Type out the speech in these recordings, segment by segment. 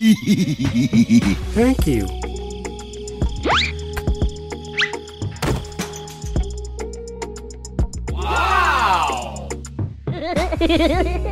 Thank you. Uh?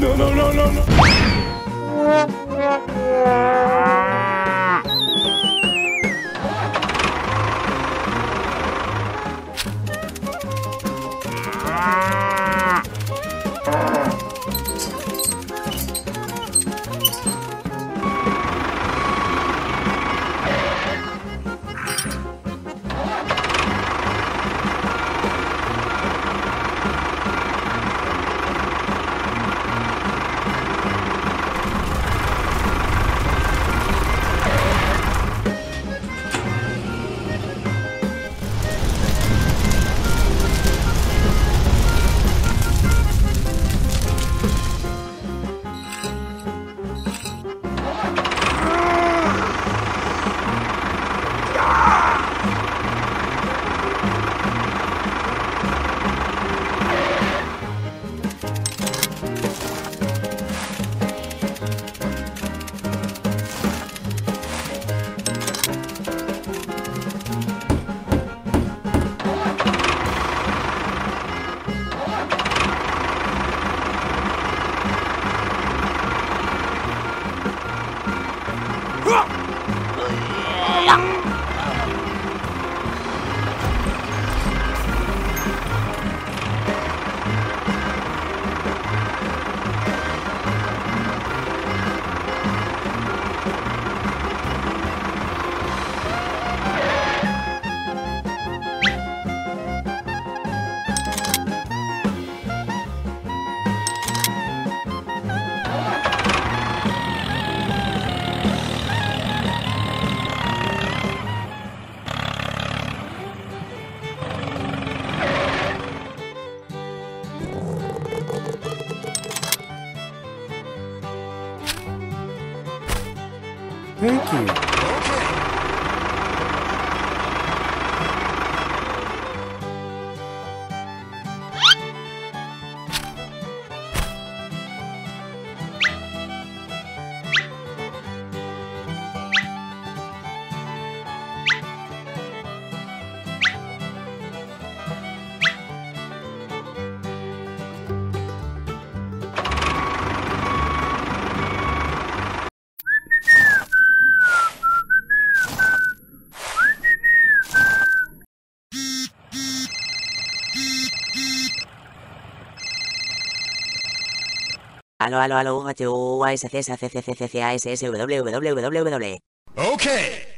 No, no, no, no, no. Aló, aló, aló, UHTU, ASC, SAC, CCC, ASS, www, www. Okay.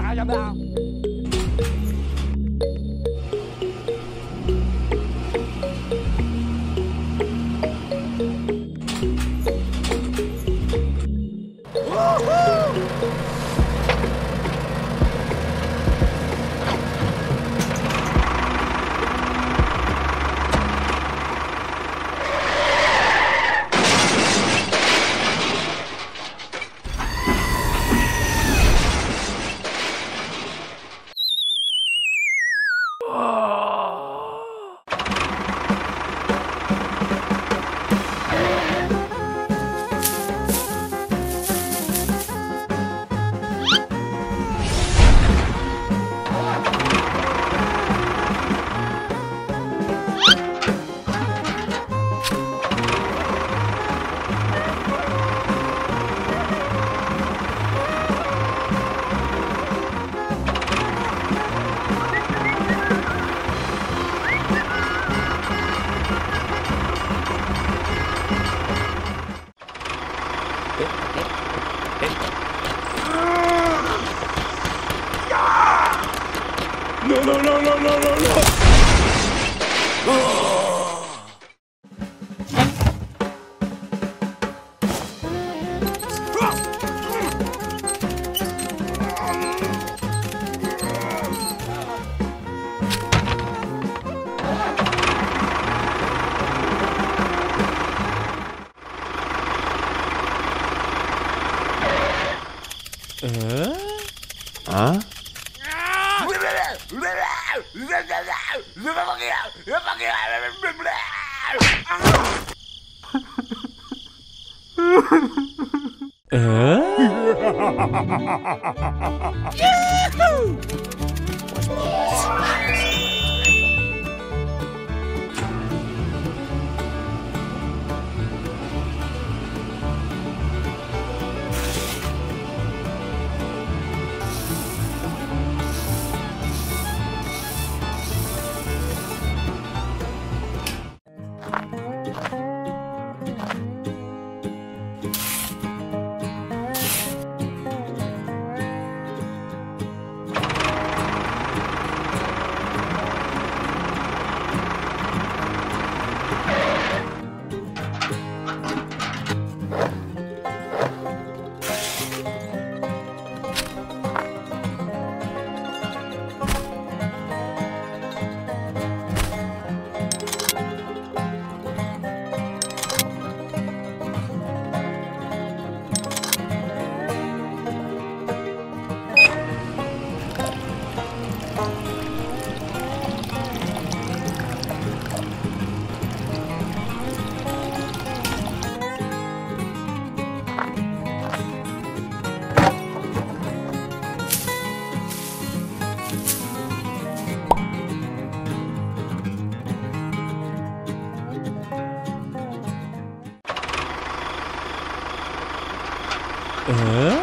حاجة بقى. 诶啊？Ờ?